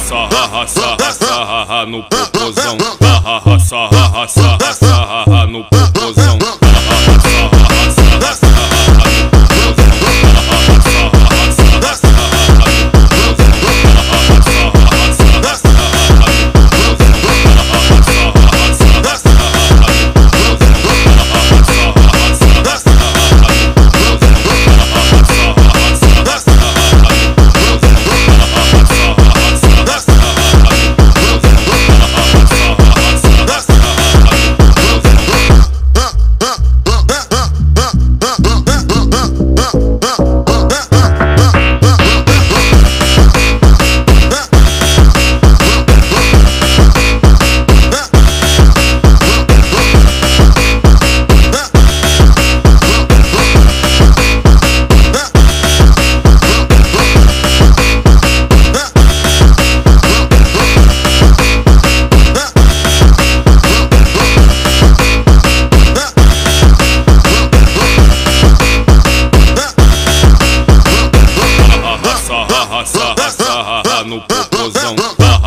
sarra, sarra, sarra, no popozão. Sarra, sarra, sarra, sarra, no. no popozão. Tá.